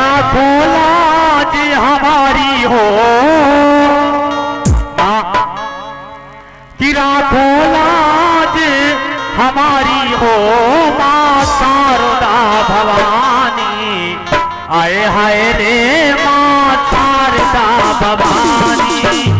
राखो लाज हमारी हो। कि लाज हमारी हो। माँ शारदा भवानी, आए हाय रे माँ शारदा भवानी।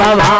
शारदा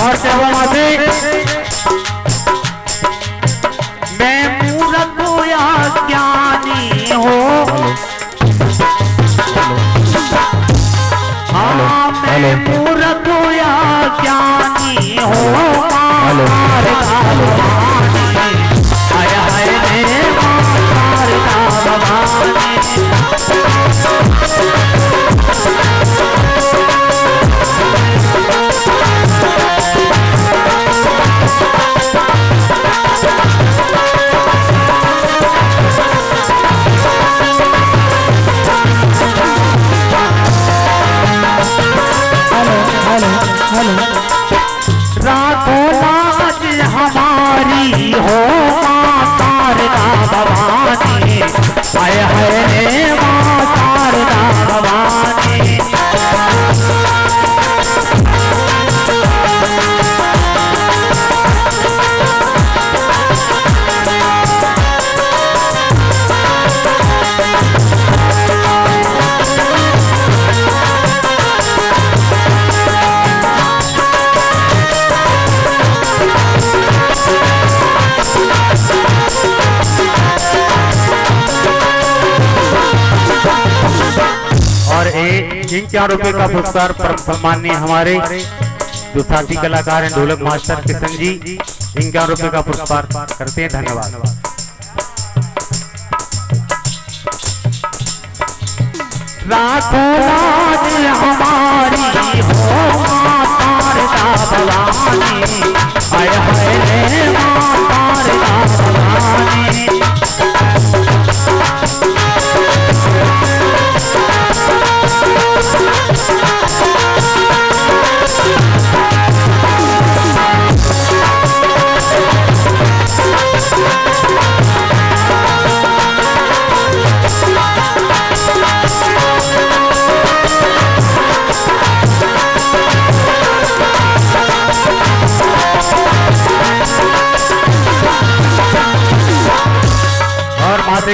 और माते। मैं मूर्ख या ज्ञानी हो। हाँ मैं मूर्ख या ज्ञानी हो। राखो लाज हमारी हो माता भवानी। हाय हाय इन चार रुपए का पुरस्कार परम माननीय हमारे जो साथी कलाकार हैं, ढोलक मास्टर किशन जी। इन चार रुपए का पुरस्कार करते हैं, धन्यवाद। राखो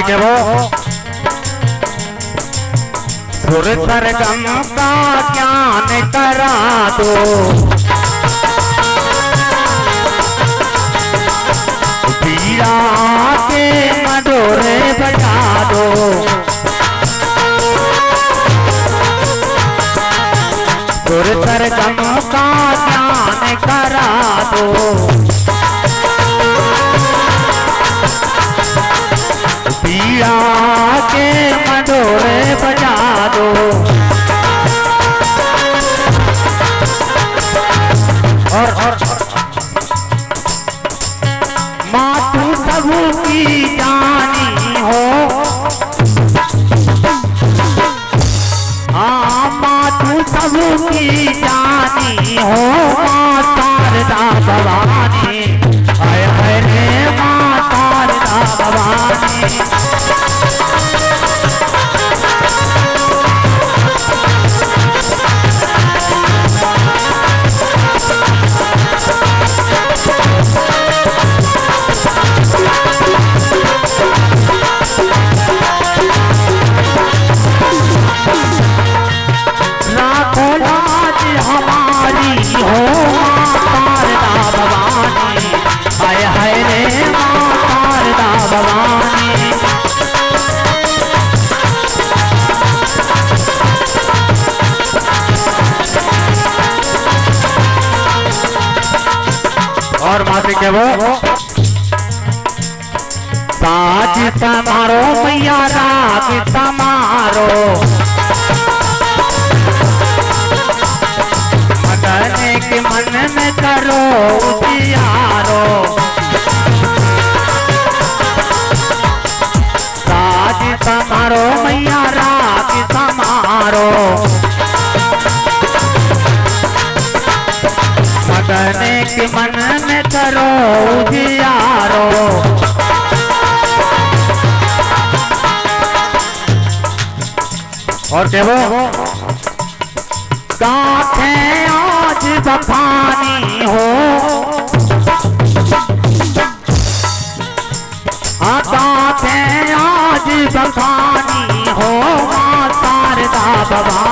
के वो सुर सरगम का ज्ञान करा दो। के मडोरे बजा दो। सुर सरगम का ज्ञान करा दो। Oh, वो साज समारो मैया समारो मदन के मन में करो उजियारो। साज समारो मैया राग समारो मन में करो उजियारो। और देवो गाथे आज बफानी हो। हाँ, आज बफानी हो। माँ शारदा भवानी